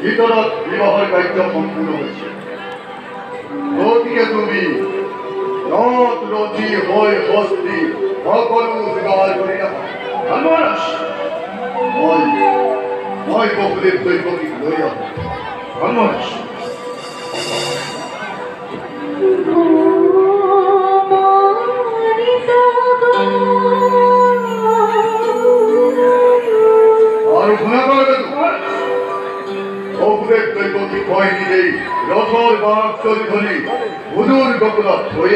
ভিতৰত বিবাহৰ কাৰ্য সম্পূৰ্ণ হৈছে গতিকে তুমি নদ নদী হৈ হস্তি সকলো যোগাৰ কৰি ৰাখা মই মই বহুদেৱ দৈৱকীক লৈ আহোঁ ধৰ্মৰাজ আৰু শুনা পালোকেতু বহুদেৱ দৈৱকীক মই নিজেই ৰথৰ বাঘ চলি ধৰি সুদূৰ গকুলত থৈ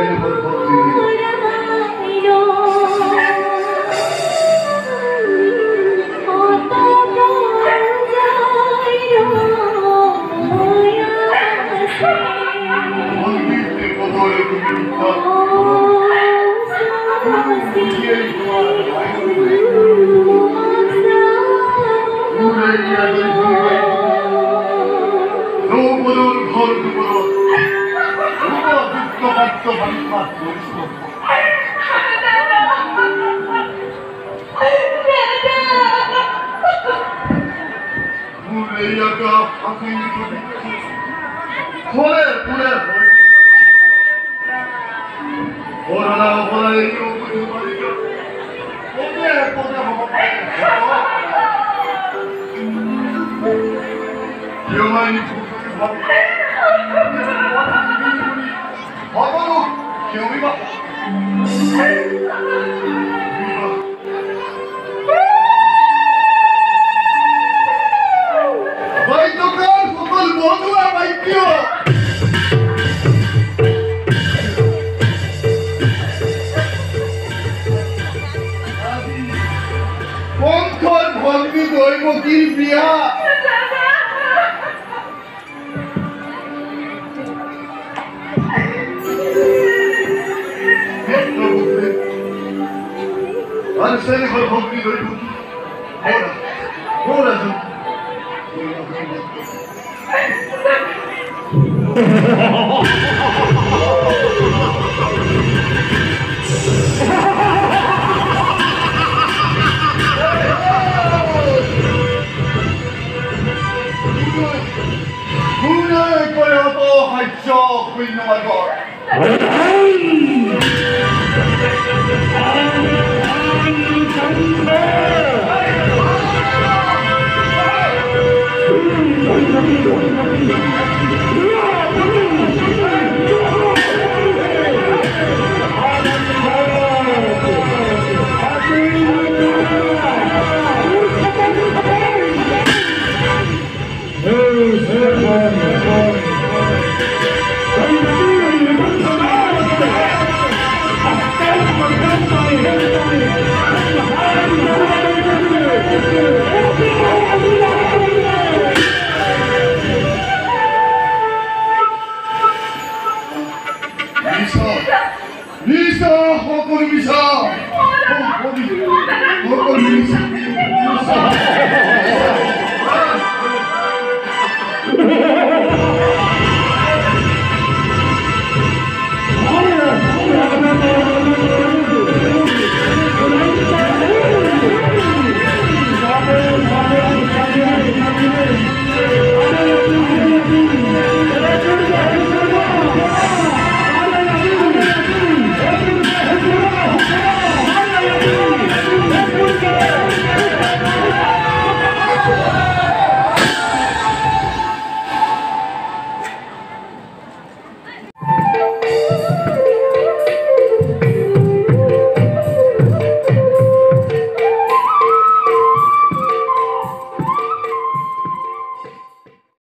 প্রেম ভক্তি खोले पूरे और ना बोला ये क्यों कुछ बोले क्यों बोले बोले क्यों मैं नहीं बोल सकता हूँ क्यों भी बात Riya Alsene for Door, Queen Numagora.